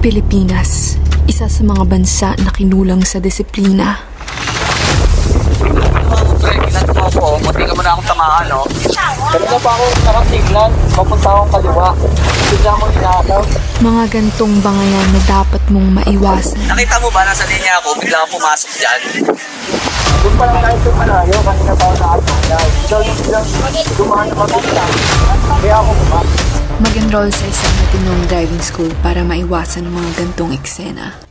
Pilipinas, isa sa mga bansa na kinulang sa disiplina. Pre, ilan mo ako. Munti ka mo na akong tamaan, no? Kanina pa ako nakasignan. Papunta akong kaliwa. Bigla mo hinakaw. Mga gantong bangayan na dapat mong maiwasan. Nakita mo ba nasa linya ako? Bigla akong pumasok dyan. Doon pa lang tayo sa malayo, kanina pa ako nakatulog. So, yung bilang dumaan na maganda. Kaya ako bumak. Mag-enroll sa isang matinong driving school para maiwasan ang mga gantong eksena.